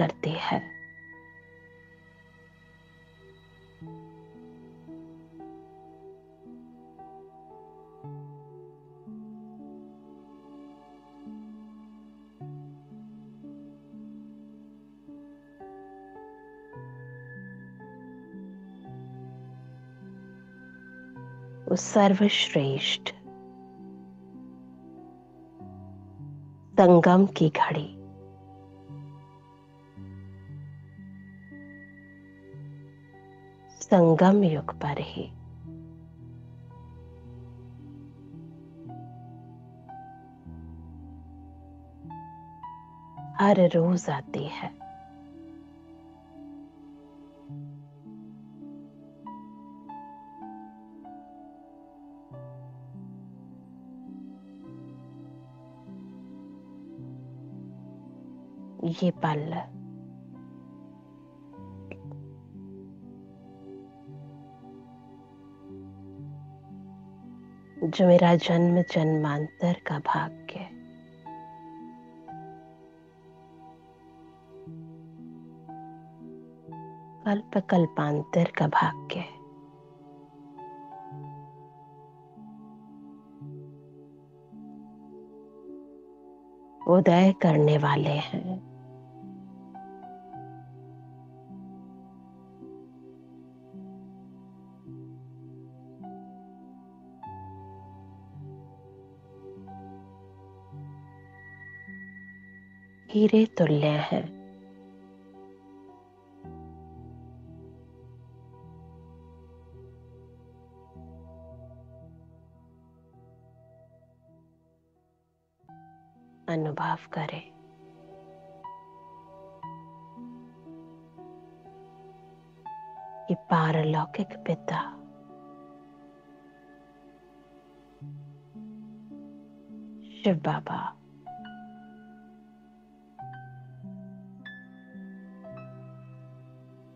करती है। उस सर्वश्रेष्ठ संगम की घड़ी। संगम युग पर ही हर रोज आती है। ये पल जो मेरा जन्म जन्मांतर का भाग्य है। कल्प कल्पांतर का भाग्य है। उदय करने वाले हैं। हीरे तुल्य हैं अनुभव करें। कि पारलौकिक पिता। शिव बाबा।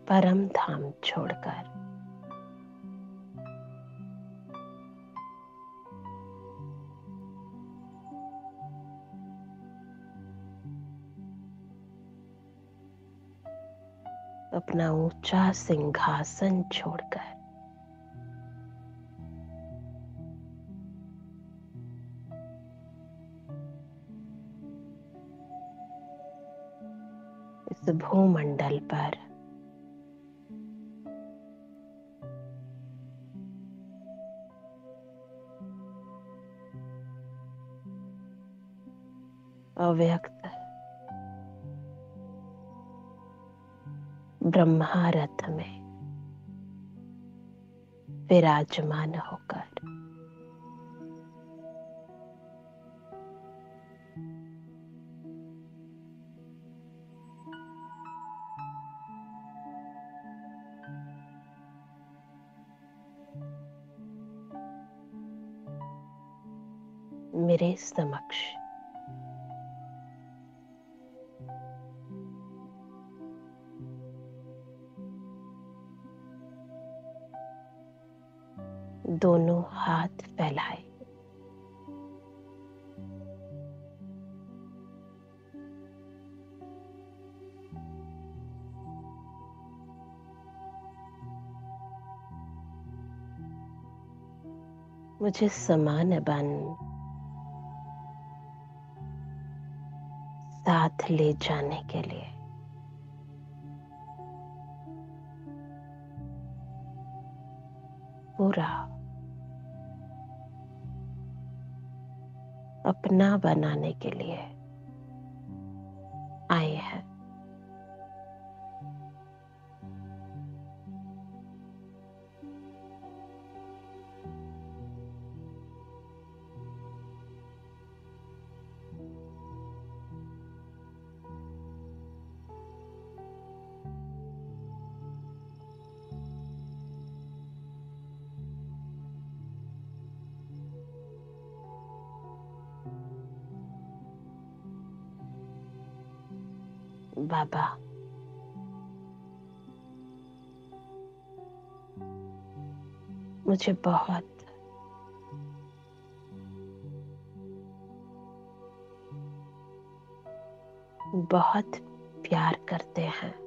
परम धाम छोड़कर। अपना ऊँचा सिंहासन छोड़कर। इस भूमंडल पर अव्यक्त ब्रह्मा रथ में विराजमान होकर। मेरे समक्ष दोनों हाथ फैलाए। मुझे समान बन साथ ले जाने के लिए। पूरा अपना बनाने के लिए। आए हैं बाबा। मुझे बहुत बहुत प्यार करते हैं।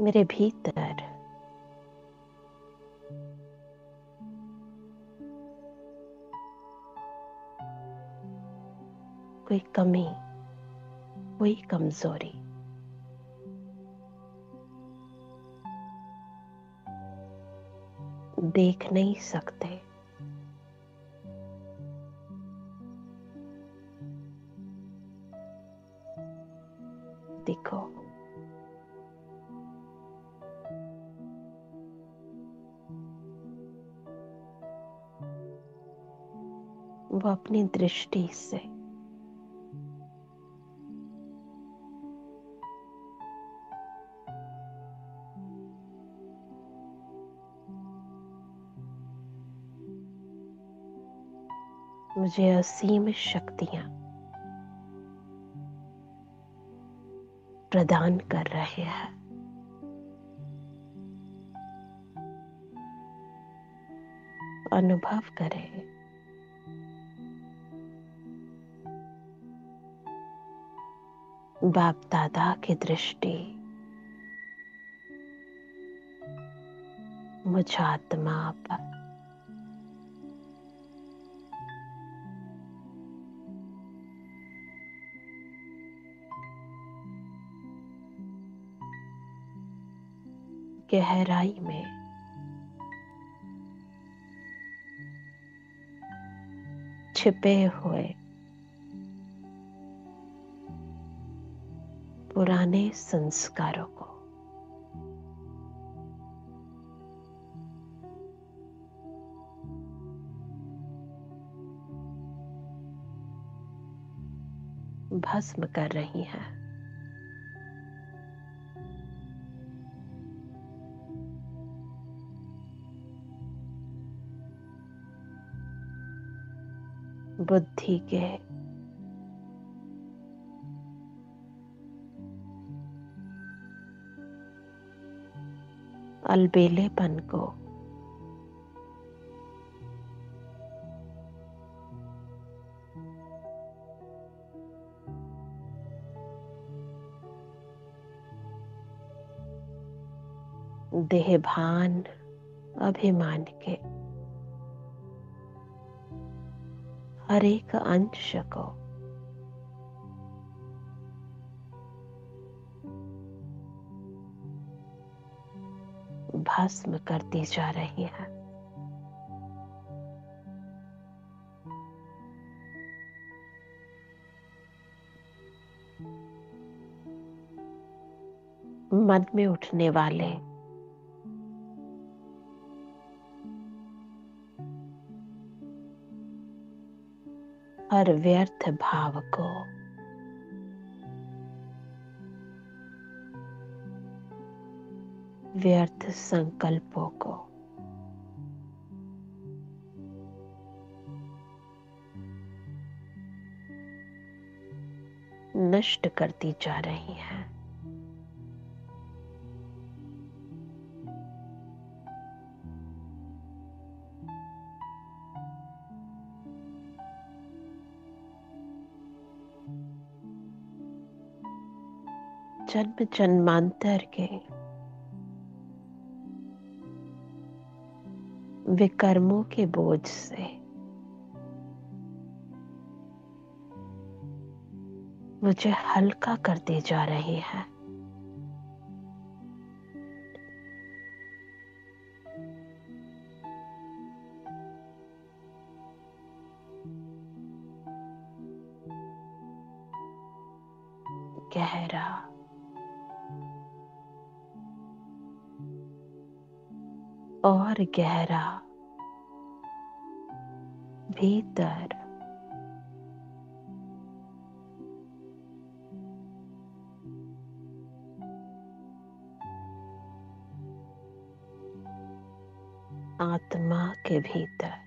मेरे भीतर कमज़ोरी देख नहीं सकते। देखो। वो अपनी दृष्टि से मुझे असीम शक्तियाँ प्रदान कर रहे हैं। अनुभव करें। बाप दादा की दृष्टि मुझ आत्मा पर गहराई में। छिपे हुए। पुराने संस्कारों को। भस्म कर रही हैं। बुद्धि के। अलबेलेपन को। देहभान अभिमान के। हर एक अंश को भस्म करती जा रही है। मन में उठने वाले हर व्यर्थ भाव को व्यर्थ संकल्पों को। नष्ट करती जा रही है। जन्म जन्मांतर के विकर्मों के बोझ से मुझे हल्का करते जा रहे हैं। गहरा भीतर। आत्मा के भीतर।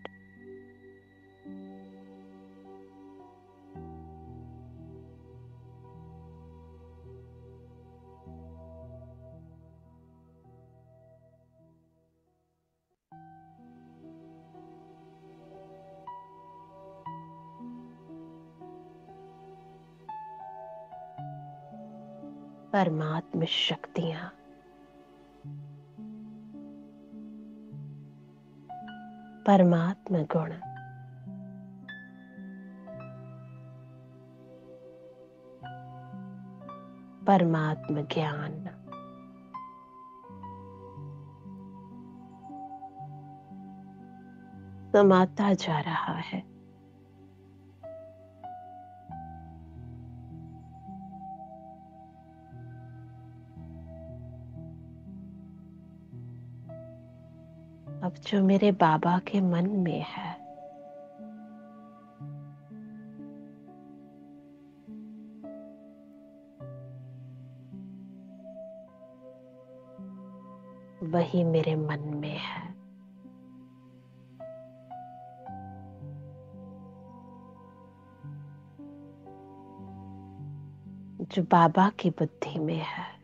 परमात्म शक्तियाँ। परमात्म गुण। परमात्म ज्ञान। समाता जा रहा है। जो मेरे बाबा के मन में है। वही मेरे मन में है। जो बाबा की बुद्धि में है।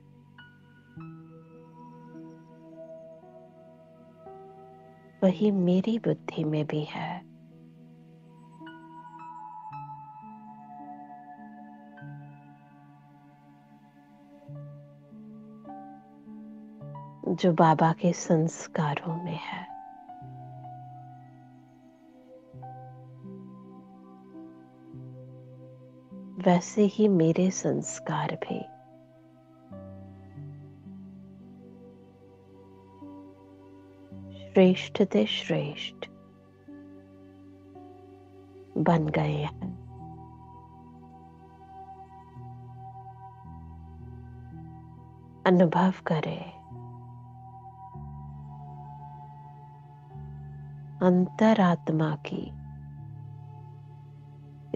वही मेरी बुद्धि में भी है। जो बाबा के संस्कारों में है। वैसे ही मेरे संस्कार भी। श्रेष्ठ ते श्रेष्ठ। बन गए हैं। अनुभव करें। अंतरात्मा की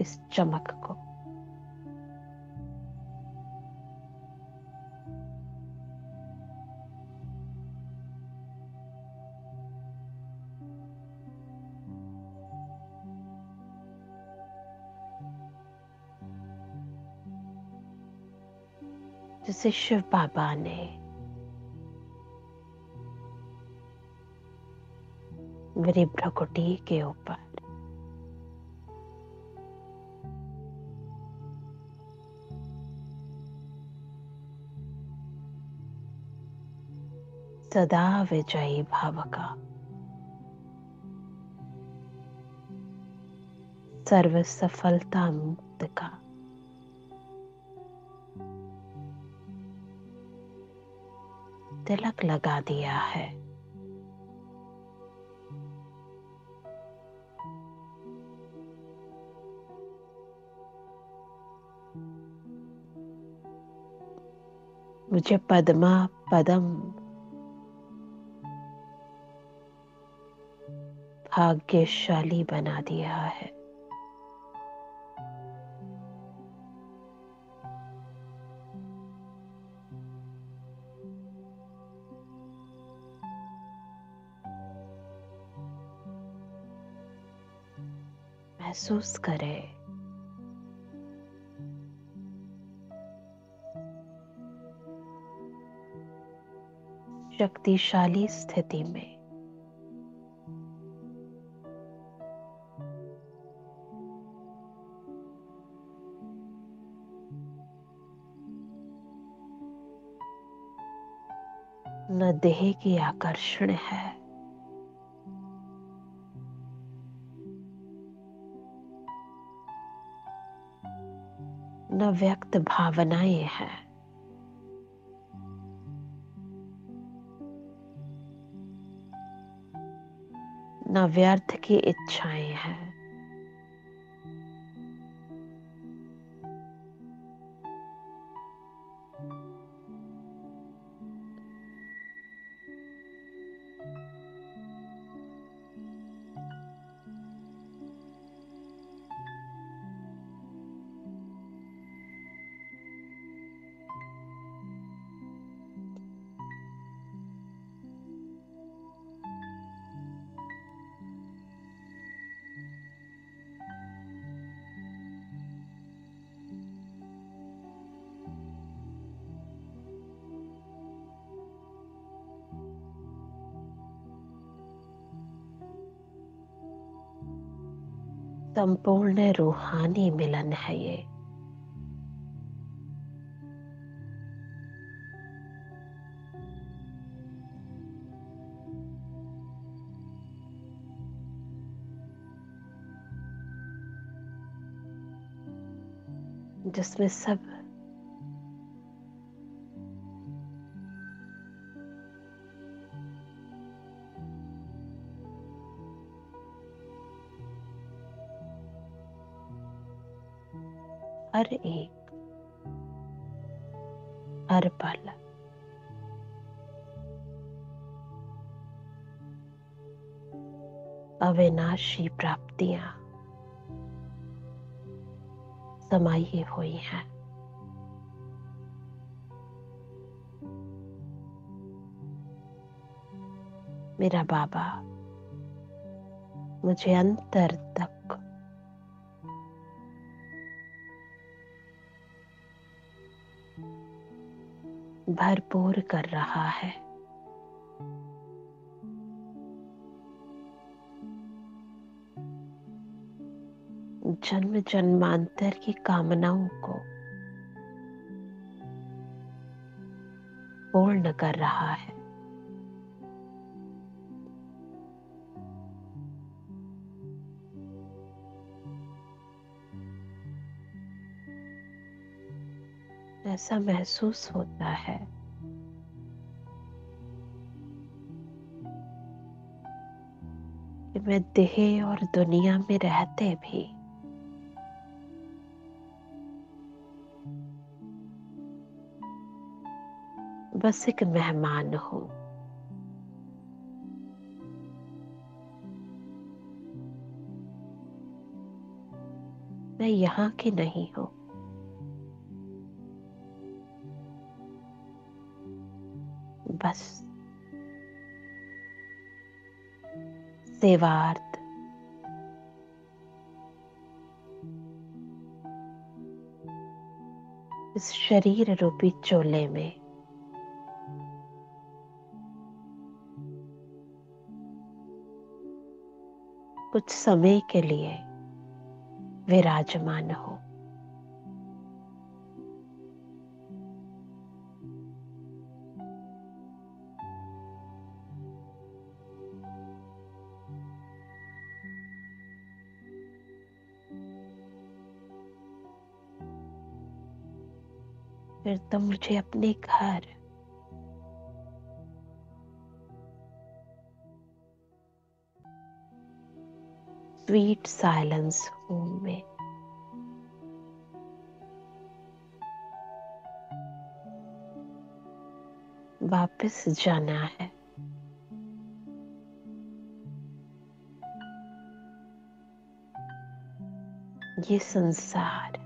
इस चमक को। जिसे शिव बाबा ने मेरी भ्रकुटी के ऊपर सदा विजयी भाव का सर्व सफलता मुक्त का तिलक लगा दिया है। मुझे पद्मा पदम भाग्यशाली बना दिया है। महसूस करें। शक्तिशाली स्थिति में। न देह की आकर्षण है। न व्यक्त भावनाएँ हैं। न व्यर्थ की इच्छाएँ हैं। संपूर्ण रूहानी मिलन है ये। जिसमें सब एक। हर पल अविनाशी प्राप्तियाँ समाई हुई हैं। मेरा बाबा मुझे अंतर तक भरपूर कर रहा है। जन्म जन्मांतर की कामनाओं को पूर्ण कर रहा है। ऐसा महसूस होता है। कि मैं देह और दुनिया में रहते भी बस एक मेहमान हूँ। मैं यहाँ की नहीं हूँ। सेवार्थ इस शरीर रूपी चोले में कुछ समय के लिए विराजमान हो। फिर तो मुझे अपने घर। स्वीट साइलेंस होम में। वापस जाना है। ये संसार।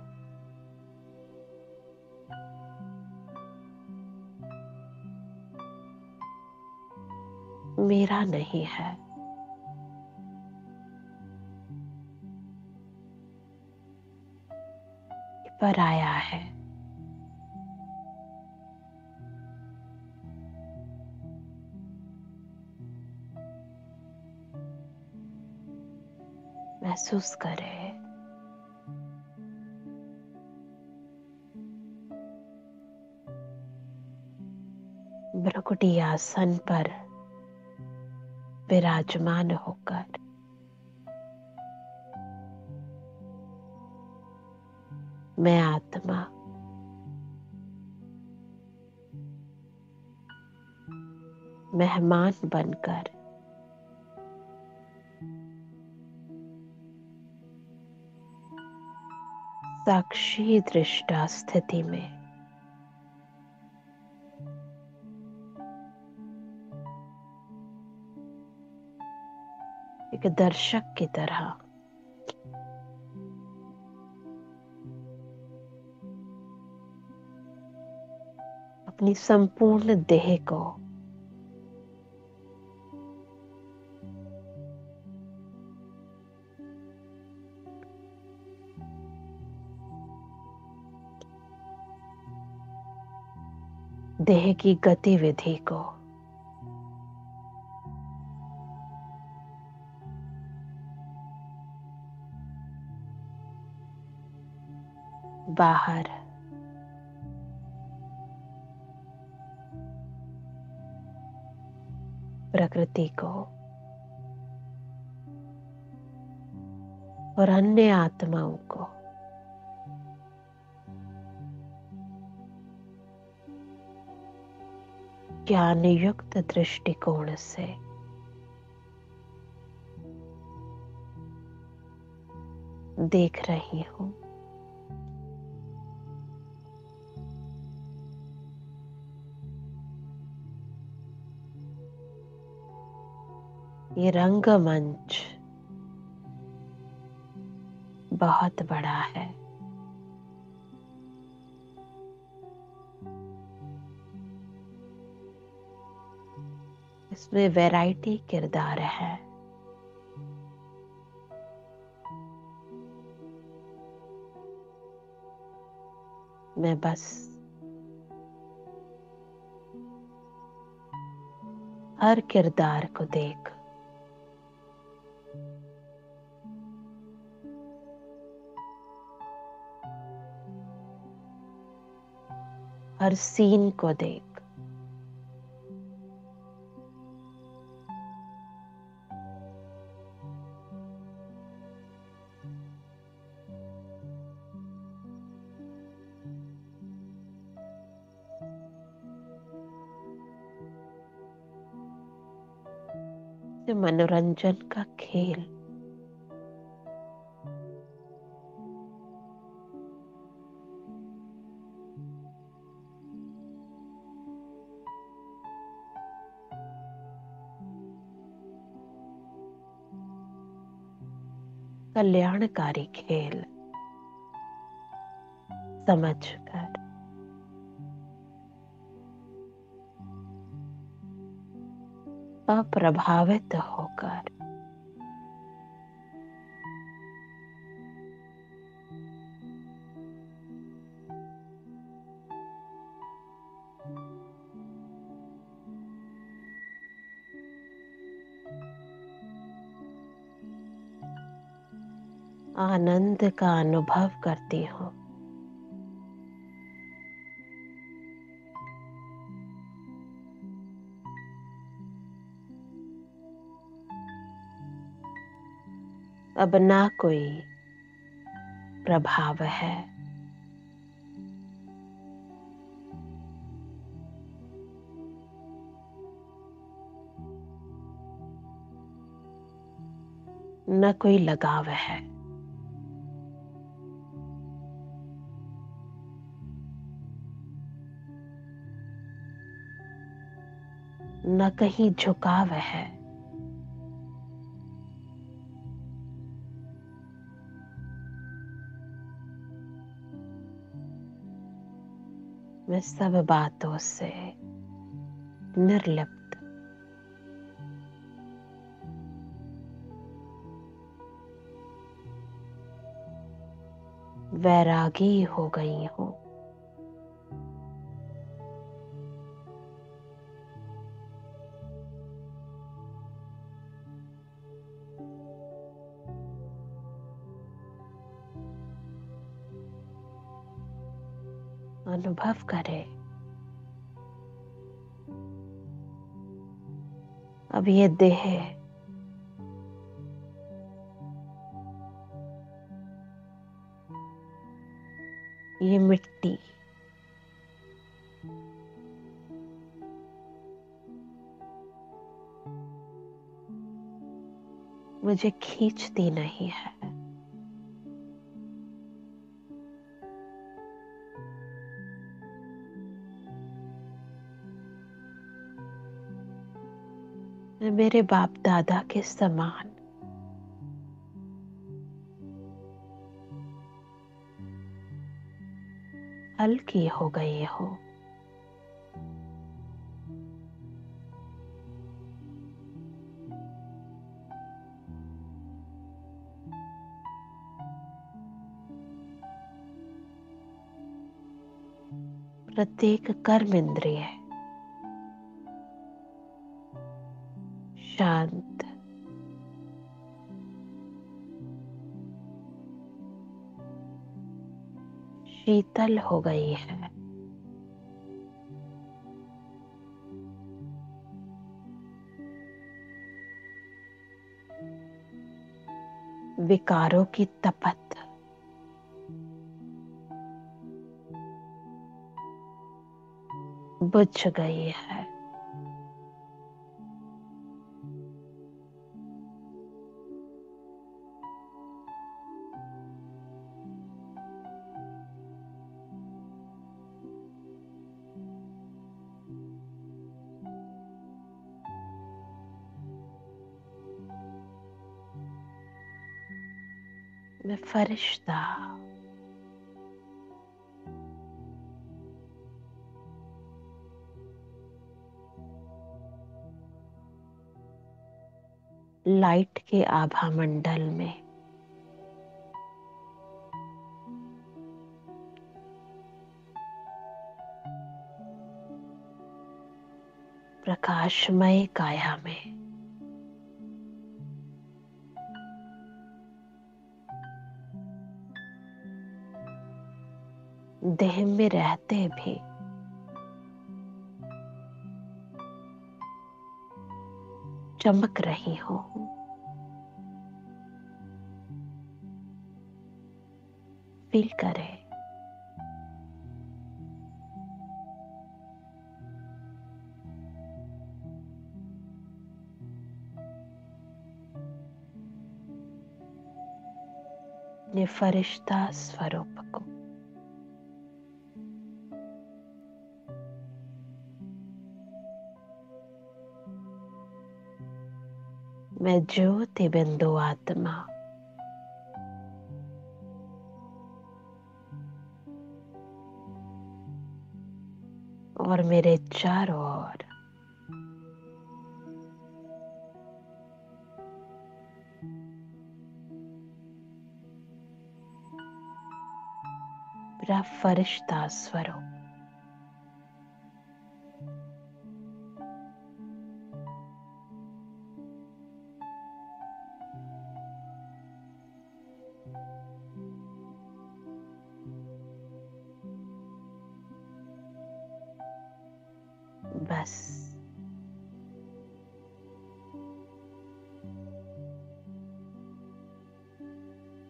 मेरा नहीं है। पर आया है। महसूस करें। भ्रकुटी आसन पर विराजमान होकर। मैं आत्मा। मेहमान बनकर। साक्षी दृष्टा स्थिति में। एक दर्शक की तरह। अपनी संपूर्ण देह को देह की गतिविधि को बाहर। प्रकृति को और अन्य आत्माओं को। ज्ञान युक्त दृष्टिकोण से। देख रही हूँ। ये रंगमंच बहुत बड़ा है। इसमें वैरायटी किरदार है। मैं बस हर किरदार को देख हर सीन को देख। मनोरंजन का खेल। कल्याणकारी खेल। समझकर अप्रभावित होकर का अनुभव करती हूँ। अब ना कोई प्रभाव है। न कोई लगाव है। न कहीं झुकाव है। मैं सब बातों से निर्लिप्त। वैरागी हो गई हूँ। अनुभव करे। अब ये देह ये मिट्टी। मुझे खींचती नहीं है। मेरे बाप दादा के समान। हल्की हो गई हो। प्रत्येक कर्म इंद्रिय शांत शीतल हो गई है। विकारों की तपत। बुझ गई है। मैं लाइट के आभा मंडल में। प्रकाशमय काया में। देह में रहते भी। चमक रही हो। फील करें। ये फरिश्ता स्वरूप। मैं ज्योति बिंदु आत्मा। और मेरे चारों ओर। फरिश्ता स्वरूप।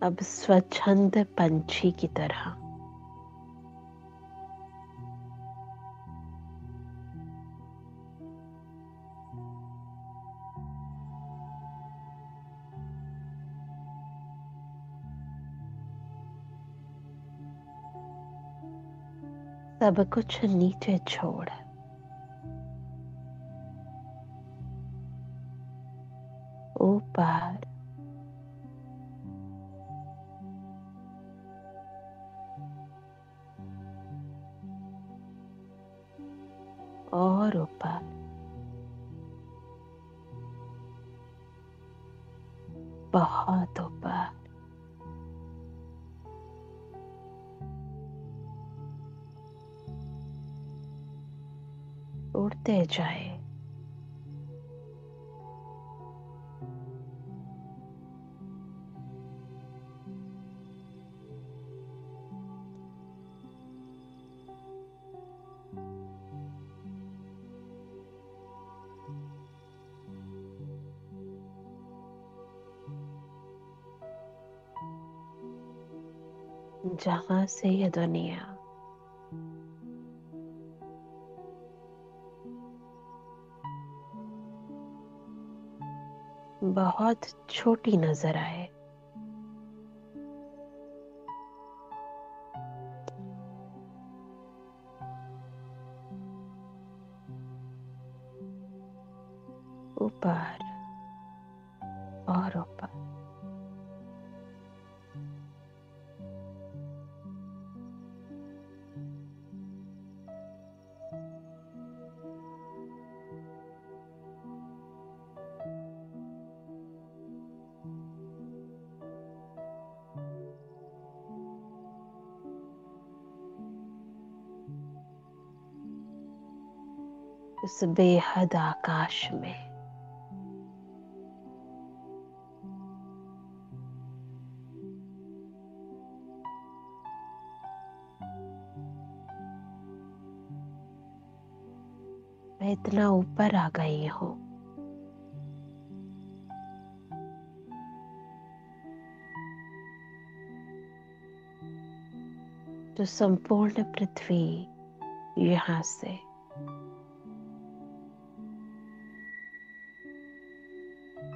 अब स्वच्छंद पंछी की तरह। सब कुछ नीचे छोड़। ऊपर जहाँ से ये दुनिया। बहुत छोटी नज़र आए। उस बेहद आकाश में। मैं इतना ऊपर आ गई हूँ। तो संपूर्ण पृथ्वी यहाँ से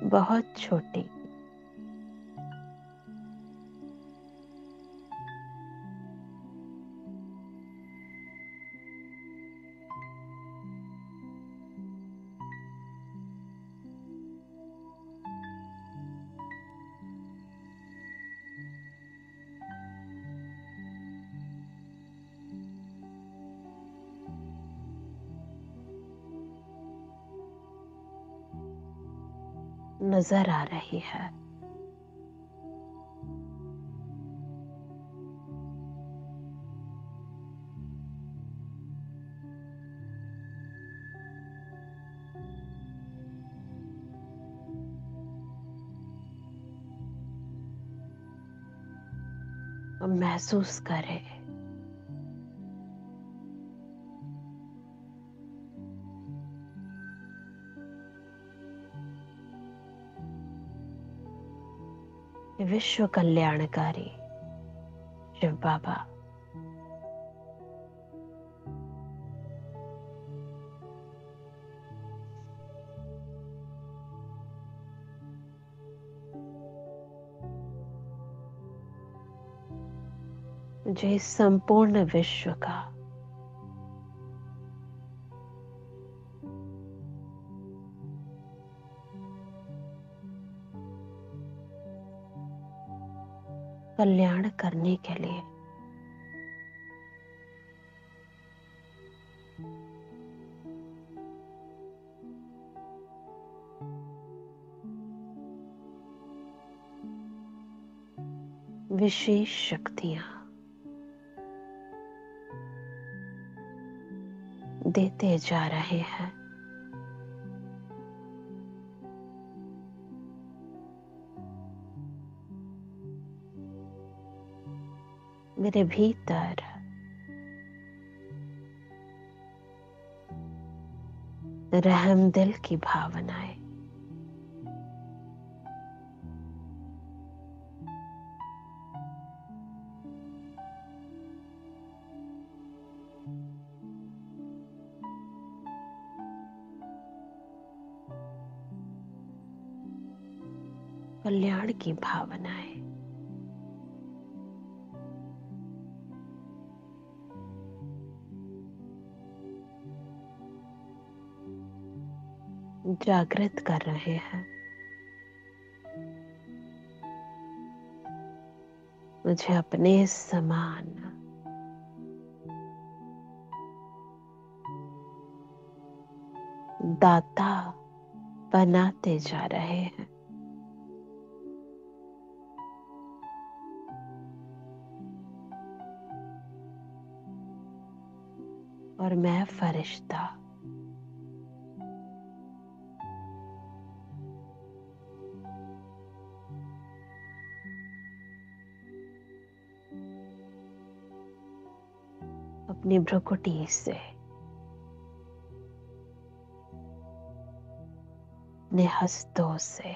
बहुत छोटी। नज़र आ रही है। महसूस करें। विश्व कल्याणकारी शिव बाबा। मुझे संपूर्ण विश्व का। कल्याण करने के लिए। विशेष शक्तियाँ देते जा रहे हैं। मेरे भीतर। रहम दिल की भावनाएँ। कल्याण की भावनाएँ। जागृत कर रहे हैं। मुझे अपने समान दाता बनाते जा रहे हैं। और मैं फरिश्ता अपनी से अपने से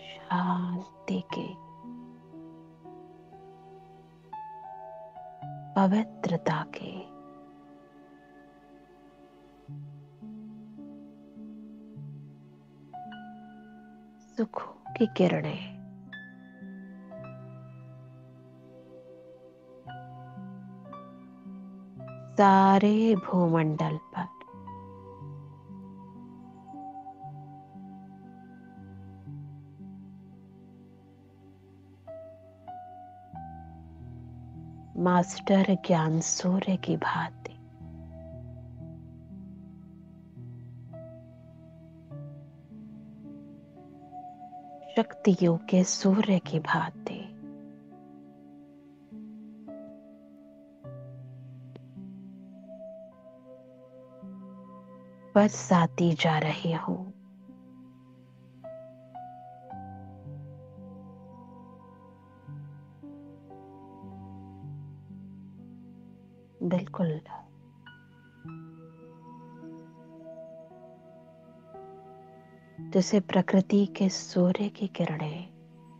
शांति की पवित्रता की सुखों की किरणें। सारे भूमंडल पर। मास्टर ज्ञान सूर्य की भांति। शक्तियों के सूर्य की भांति। बरसाती जा रही हूँ। बिल्कुल। जैसे प्रकृति के सूर्य की किरणें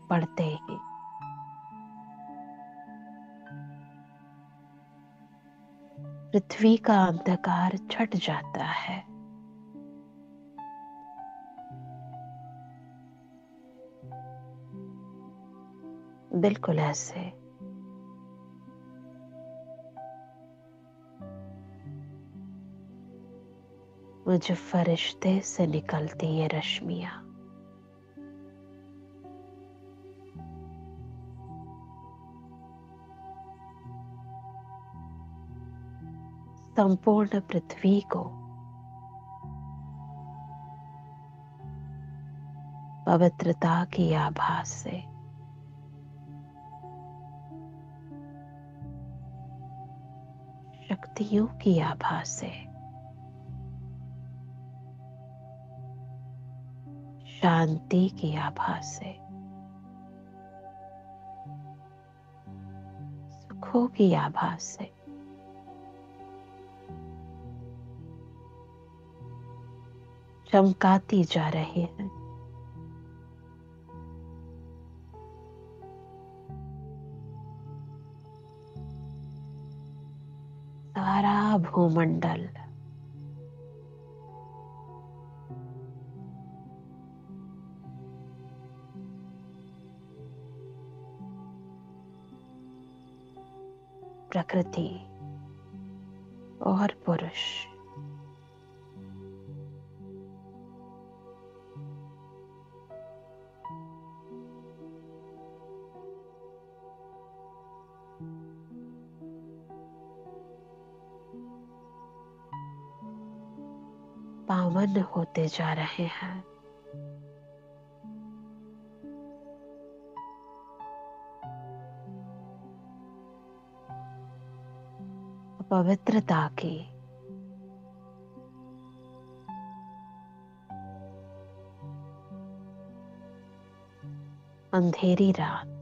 पड़ते ही। पृथ्वी का अंधकार छट जाता है। बिल्कुल ऐसे। मुझे फरिश्ते से निकलती ये रश्मिया। संपूर्ण पृथ्वी को पवित्रता की आभास से शक्तियों की आभा से। शांति की आभा से। सुखों की आभा से। चमकाती जा रही है। भूमंडल। प्रकृति और पुरुष। पावन होते जा रहे हैं। पवित्रता की। अंधेरी रात।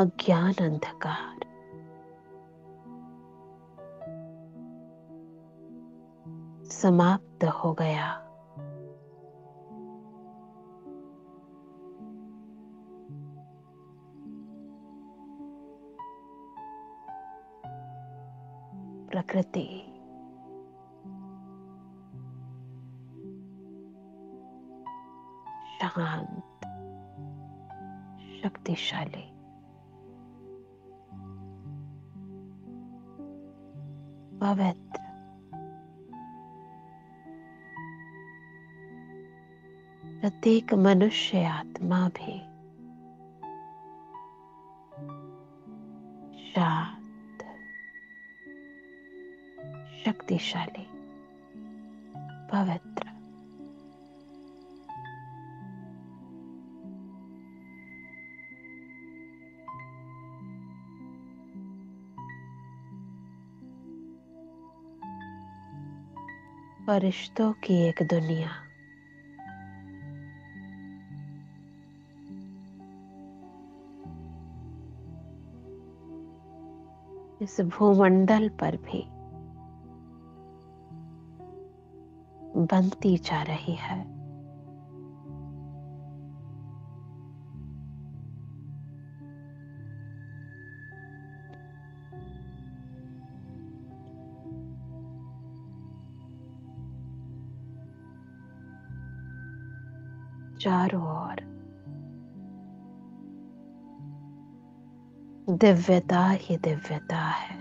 अज्ञान अंधकार। समाप्त हो गया। प्रकृति। शांत शक्तिशाली। पवित्र प्रत्येक मनुष्य आत्मा भी शांत शक्तिशाली पवित्र। फरिश्तों की एक दुनिया। इस भूमंडल पर भी बनती जा रही है। दिव्यता ही दिव्यता है।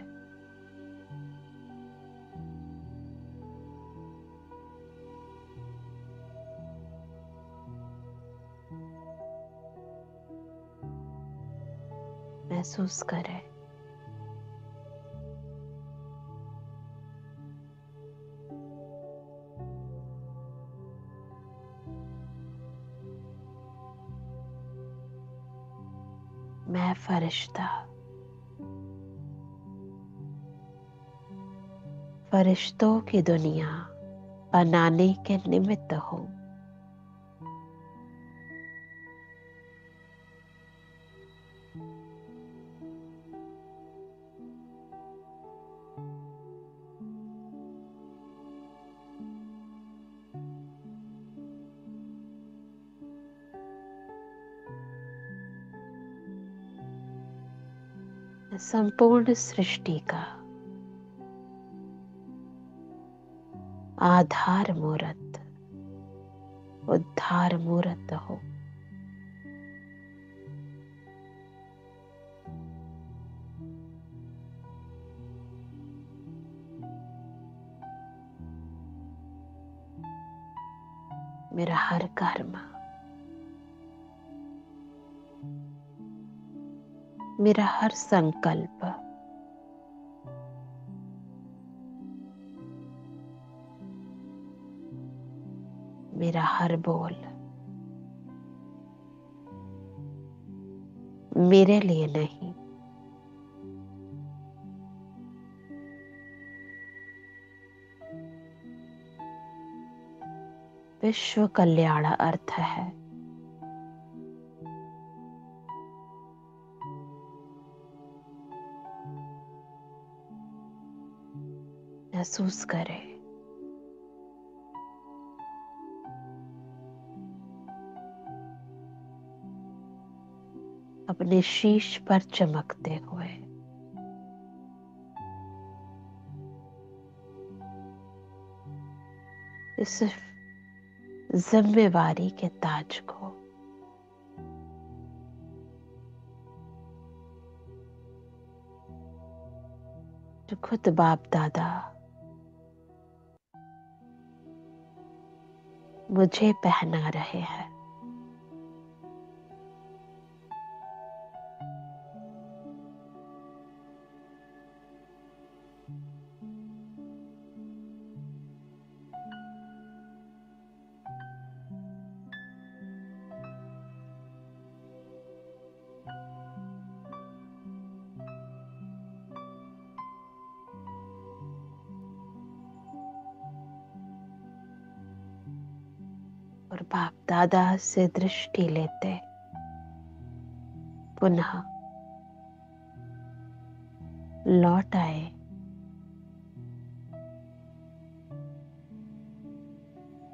महसूस करें। मैं फरिश्ता। फरिश्तों की दुनिया बनाने के निमित्त हो। संपूर्ण सृष्टि का आधार मूर्त उद्धार मूर्त हो। मेरा हर कर्म मेरा हर संकल्प मेरा हर बोल। मेरे लिए नहीं। विश्व कल्याण अर्थ है। महसूस करें। अपने शीश पर चमकते हुए। इस जिम्मेवारी के ताज को जो खुद बाप दादा मुझे पहना रहे हैं। और बाप दादा से दृष्टि लेते पुनः लौट आए।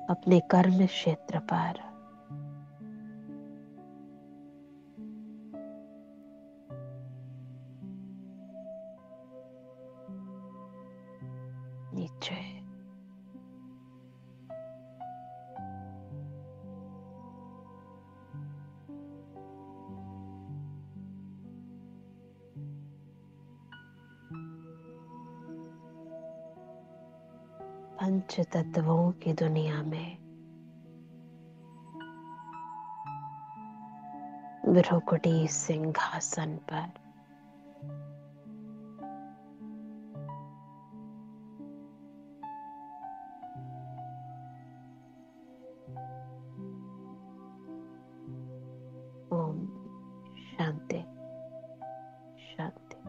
अपने कर्म क्षेत्र पर। तत्वों की दुनिया में। विरुकुटी सिंहासन पर।